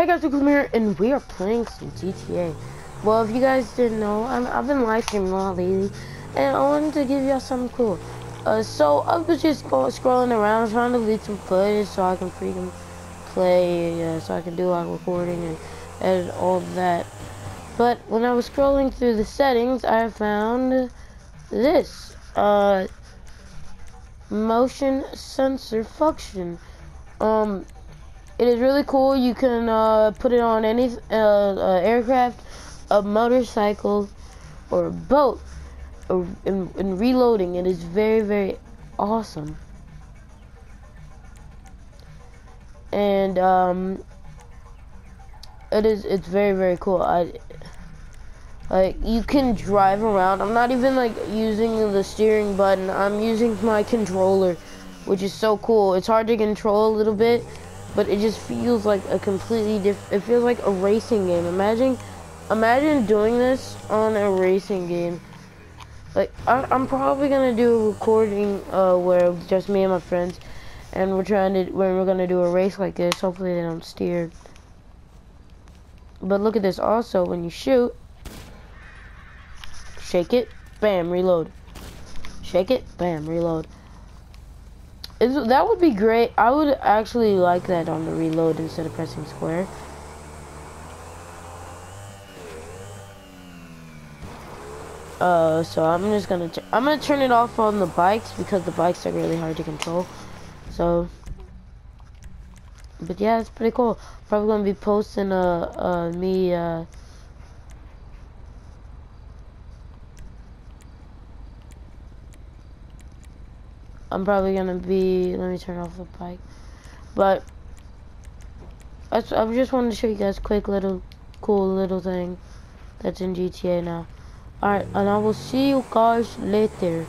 Hey guys, Luke here, and we are playing some GTA. Well, if you guys didn't know, i have been live streaming a lot lately, and I wanted to give y'all something cool. Uh, so I was just scrolling around, trying to leave some footage so I can freaking play, uh, so I can do like recording and edit all that. But when I was scrolling through the settings, I found this, uh, motion sensor function. Um, it is really cool. You can uh, put it on any uh, uh, aircraft, a motorcycle, or a boat. In, in reloading, it is very, very awesome. And um, it is. It's very, very cool. I like you can drive around. I'm not even like using the steering button. I'm using my controller, which is so cool. It's hard to control a little bit but it just feels like a completely different. It feels like a racing game. Imagine, imagine doing this on a racing game. Like I, am probably gonna do a recording uh, where just me and my friends, and we're trying to when we're gonna do a race like this. Hopefully they don't steer. But look at this. Also, when you shoot, shake it, bam, reload. Shake it, bam, reload. That would be great. I would actually like that on the reload instead of pressing square. Uh, so I'm just gonna I'm gonna turn it off on the bikes because the bikes are really hard to control. So, but yeah, it's pretty cool. Probably gonna be posting uh, uh me uh I'm probably gonna be, let me turn off the bike. But, I just wanted to show you guys quick little, cool little thing that's in GTA now. Alright, and I will see you guys later.